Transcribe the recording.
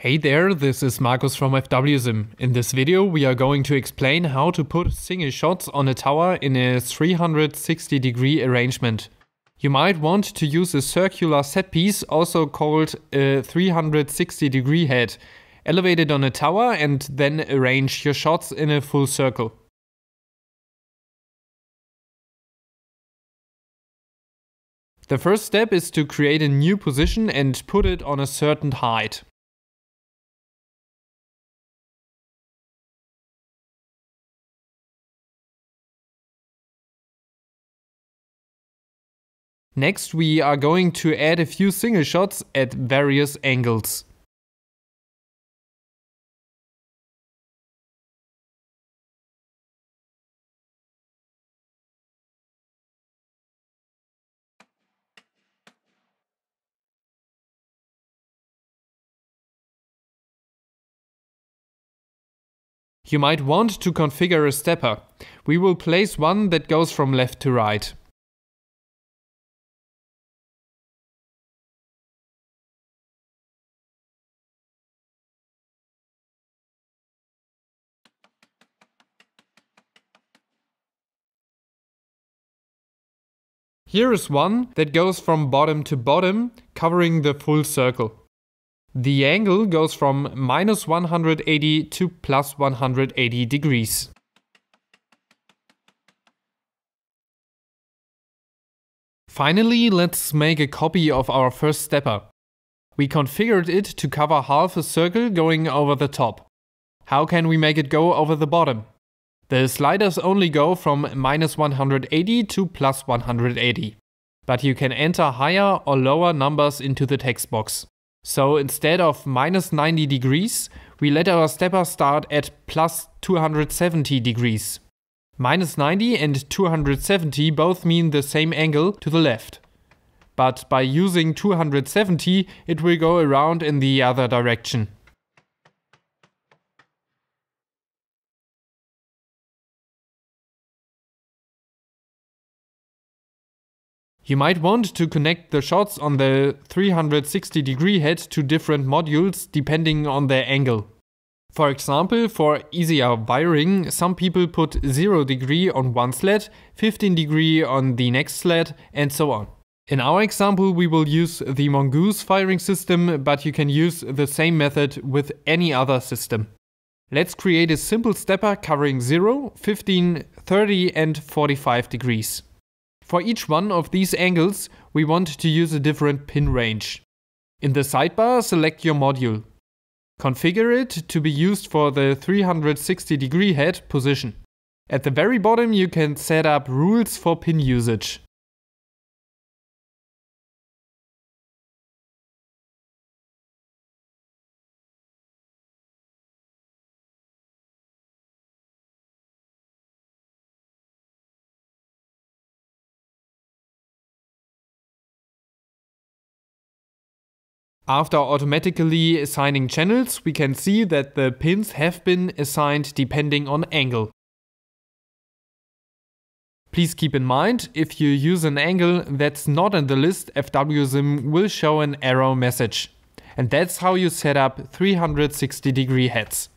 Hey there, this is Markus from FWSim. In this video we are going to explain how to put single shots on a tower in a 360 degree arrangement. You might want to use a circular set piece, also called a 360 degree head, elevated on a tower and then arrange your shots in a full circle. The first step is to create a new position and put it on a certain height. Next we are going to add a few single shots at various angles. You might want to configure a stepper. We will place one that goes from left to right. Here is one that goes from bottom to bottom, covering the full circle. The angle goes from minus 180 to plus 180 degrees. Finally, let's make a copy of our first stepper. We configured it to cover half a circle going over the top. How can we make it go over the bottom? The sliders only go from minus 180 to plus 180. But you can enter higher or lower numbers into the text box. So instead of minus 90 degrees, we let our stepper start at plus 270 degrees. Minus 90 and 270 both mean the same angle to the left. But by using 270, it will go around in the other direction. You might want to connect the shots on the 360 degree head to different modules depending on their angle. For example, for easier wiring, some people put 0 degree on one sled, 15 degree on the next sled, and so on. In our example, we will use the Mongoose firing system, but you can use the same method with any other system. Let's create a simple stepper covering 0, 15, 30 and 45 degrees. For each one of these angles, we want to use a different pin range. In the sidebar, select your module. Configure it to be used for the 360 degree head position. At the very bottom you can set up rules for pin usage. After automatically assigning channels, we can see that the pins have been assigned depending on angle. Please keep in mind, if you use an angle that's not in the list, FWSim will show an error message. And that's how you set up 360 degree heads.